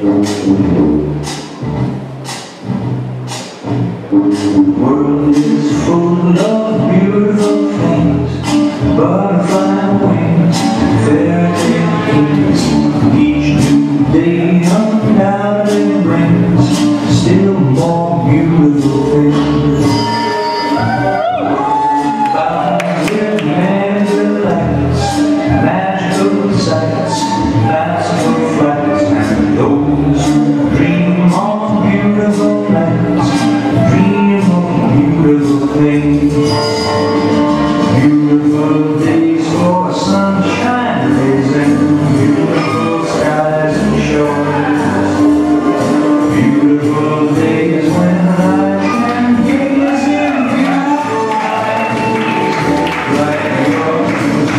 world is full of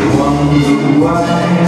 Wonder why?